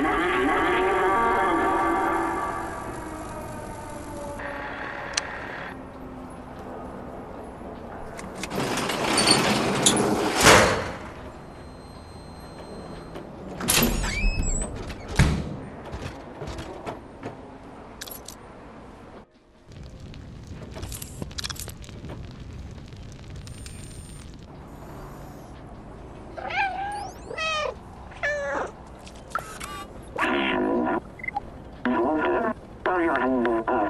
Mm-hmm. というふうに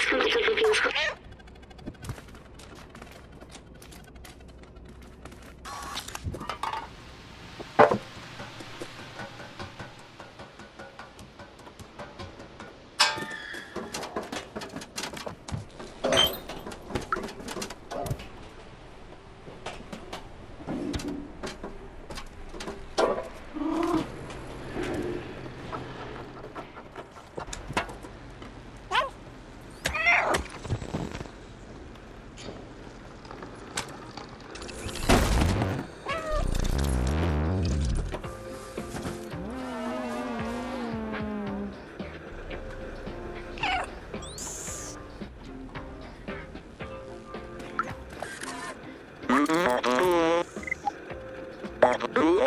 蹭蹭蹭蹭蹭 Oh,